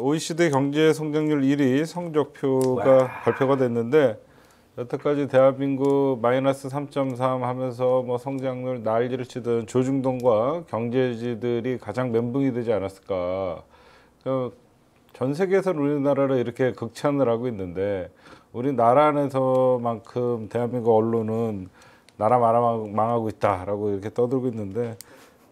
OECD 경제 성장률 1위 성적표가 발표가 됐는데 여태까지 대한민국 마이너스 3.3 하면서 뭐 성장률 난리를 치던 조중동과 경제지들이 가장 멘붕이 되지 않았을까. 그전 세계에서는 우리나라를 이렇게 극찬을 하고 있는데 우리나라 안에서만큼 대한민국 언론은 나라 망하고 있다라고 이렇게 떠들고 있는데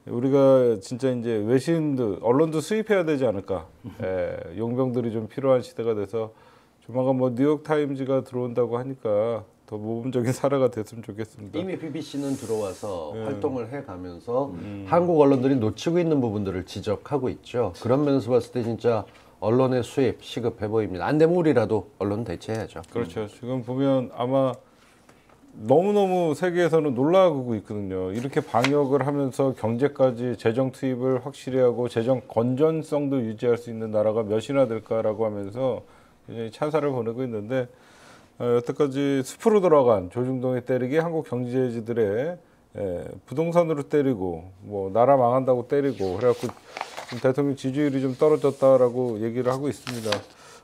우리가 진짜 이제 외신도 언론도 수입해야 되지 않을까. 예, 용병들이 좀 필요한 시대가 돼서 조만간 뭐 뉴욕 타임즈가 들어온다고 하니까 더 모범적인 사례가 됐으면 좋겠습니다. 이미 BBC는 들어와서 네. 활동을 해가면서 음. 한국 언론들이 놓치고 있는 부분들을 지적하고 있죠. 그런 면에서 봤을 때 진짜 언론의 수입 시급해 보입니다. 안 되면 우리라도 언론 대체해야죠. 그렇죠. 지금 보면 아마 너무너무 세계에서는 놀라고 있거든요. 이렇게 방역을 하면서 경제까지 재정 투입을 확실히 하고 재정 건전성도 유지할 수 있는 나라가 몇이나 될까라고 하면서 굉장히 찬사를 보내고 있는데 어, 여태까지 숲으로 돌아간 조중동에 때리기 한국 경제지들의 예, 부동산으로 때리고 뭐 나라 망한다고 때리고 그래갖고 대통령 지지율이 좀 떨어졌다라고 얘기를 하고 있습니다.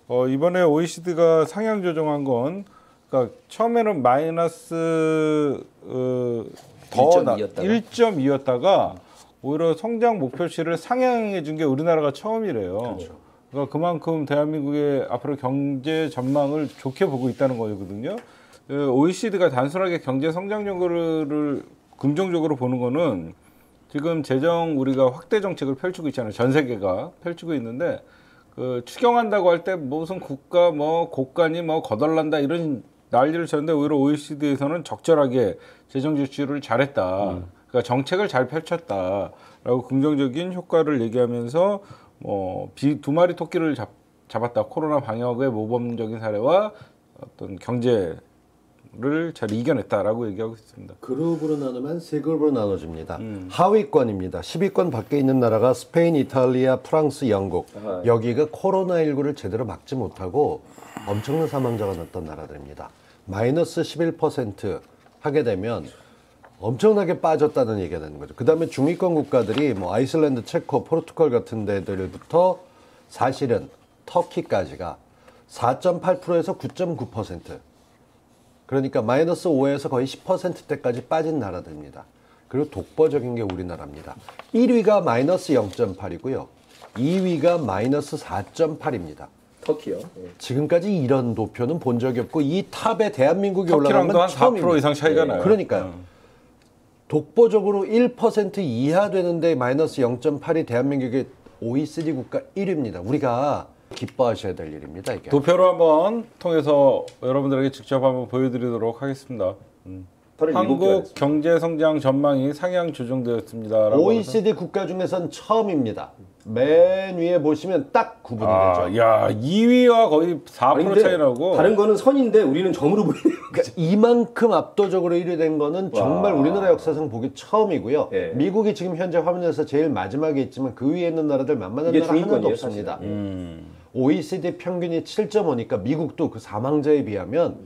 어, 이번에 OECD가 상향 조정한 건 그러니까 처음에는 마이너스 어, 더 1.2였다가. 1.2였다가 오히려 성장 목표치를 상향해 준 게 우리나라가 처음이래요. 그렇죠. 그러니까 그만큼 대한민국의 앞으로 경제 전망을 좋게 보고 있다는 거거든요. 그 OECD가 단순하게 경제 성장 연구를 긍정적으로 보는 거는 지금 재정 우리가 확대 정책을 펼치고 있잖아요. 전 세계가 펼치고 있는데 그 추경한다고 할 때 무슨 국가 뭐 고간이 뭐 거덜난다 이런 난리를 쳤는데 오히려 OECD에서는 적절하게 재정 지출을 잘했다. 그러니까 정책을 잘 펼쳤다라고 긍정적인 효과를 얘기하면서 뭐두 마리 토끼를 잡, 잡았다. 코로나 방역의 모범적인 사례와 어떤 경제 를 잘 이겨냈다라고 얘기하고 있습니다. 그룹으로 나누면 세 그룹으로 나눠집니다. 하위권입니다. 10위권 밖에 있는 나라가 스페인, 이탈리아, 프랑스, 영국. 아하. 여기가 코로나19를 제대로 막지 못하고 엄청난 사망자가 났던 나라들입니다. 마이너스 11% 하게 되면 엄청나게 빠졌다는 얘기가 되는 거죠. 그 다음에 중위권 국가들이 뭐 아이슬란드, 체코, 포르투갈 같은 데들부터 사실은 터키까지가 4.8%에서 9.9%. 그러니까 마이너스 5에서 거의 10%대까지 빠진 나라들입니다. 그리고 독보적인 게 우리나라입니다. 1위가 마이너스 0.8이고요. 2위가 마이너스 4.8입니다. 터키요. 예. 지금까지 이런 도표는 본 적이 없고 이 탑에 대한민국이 터키랑도 올라가면 한4% 이상 차이가 나요. 그러니까요. 독보적으로 1% 이하 되는데 마이너스 0.8이 대한민국의 OECD 국가 1위입니다. 우리가 기뻐하셔야 될 일입니다. 이게. 도표로 한번 통해서 여러분들에게 직접 한번 보여드리도록 하겠습니다. 음. 다른 일곱 개가 한국 있습니다. 경제 성장 전망이 상향 조정되었습니다. OECD 국가 중에선 처음입니다. 맨 위에 보시면 딱 구분이 아, 되죠. 야 2위와 거의 4% 아니, 근데 차이 나고 다른 거는 선인데 우리는 점으로 보이네요. 그러니까 이만큼 압도적으로 1위 된 거는 정말 와. 우리나라 역사상 보기 처음이고요. 예. 미국이 지금 현재 화면에서 제일 마지막에 있지만 그 위에 있는 나라들 만만한 나라 하나도 없습니다. 음. OECD 평균이 7.5니까 미국도 그 사망자에 비하면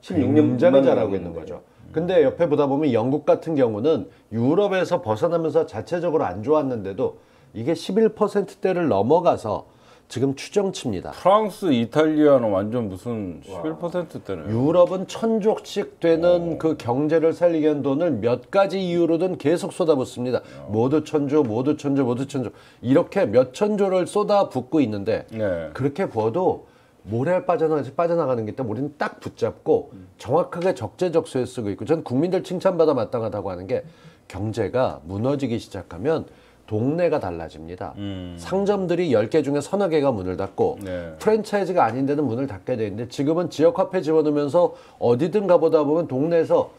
16년 굉장히 잘하고 있는 거죠. 근데 옆에 보다 보면 영국 같은 경우는 유럽에서 벗어나면서 자체적으로 안 좋았는데도 이게 11%대를 넘어가서 지금 추정치입니다. 프랑스, 이탈리아는 완전 무슨 11%대네요. 유럽은 천족씩 되는 그 경제를 살리기 위한 돈을 몇 가지 이유로든 계속 쏟아붓습니다. 모두 천조, 모두 천조, 모두 천조. 이렇게 몇 천조를 쏟아붓고 있는데 네. 그렇게 부어도 모래 빠져나가서 빠져나가는 게 있다. 우리는 딱 붙잡고 정확하게 적재적소에 쓰고 있고 전 국민들 칭찬받아 마땅하다고 하는 게 경제가 무너지기 시작하면 동네가 달라집니다. 상점들이 10개 중에 서너 개가 문을 닫고 네. 프랜차이즈가 아닌 데는 문을 닫게 돼 있는데 지금은 지역 화폐 집어넣으면서 어디든 가보다 보면 동네에서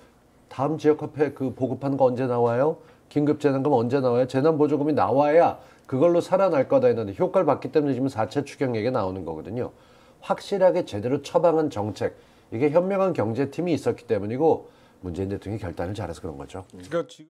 다음 지역 화폐 그 보급하는 거 언제 나와요? 긴급 재난금 언제 나와요? 재난 보조금이 나와야 그걸로 살아날 거다 했는데 효과를 봤기 때문에 지금 4차 추경 얘기 나오는 거거든요. 확실하게 제대로 처방한 정책 이게 현명한 경제팀이 있었기 때문이고 문재인 대통령이 결단을 잘해서 그런 거죠. 그러니까 지금